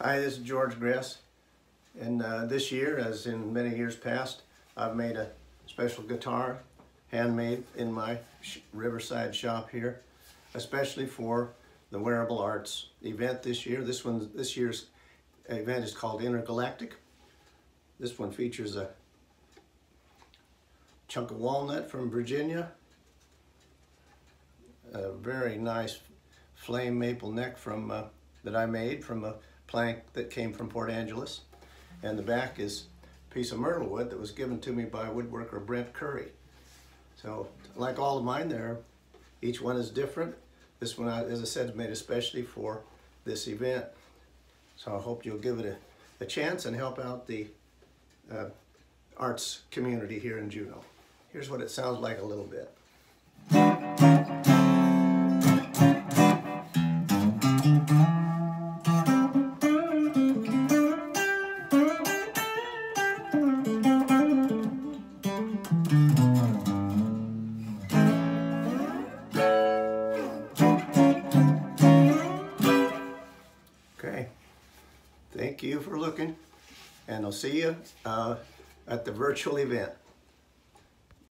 Hi, this is George Gress. And uh, this year, as in many years past, I've made a special guitar, handmade in my sh Riverside shop here, especially for the Wearable Arts event this year. This one, this year's event is called Intergalactic. This one features a chunk of walnut from Virginia, a very nice flame maple neck from uh, that I made from a plank that came from Port Angeles. And the back is a piece of myrtle wood that was given to me by woodworker Brent Curry. So like all of mine there, each one is different. This one, as I said, is made especially for this event. So I hope you'll give it a, a chance and help out the uh, arts community here in Juneau. Here's what it sounds like a little bit. Thank you for looking, and I'll see you uh, at the virtual event.